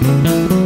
Música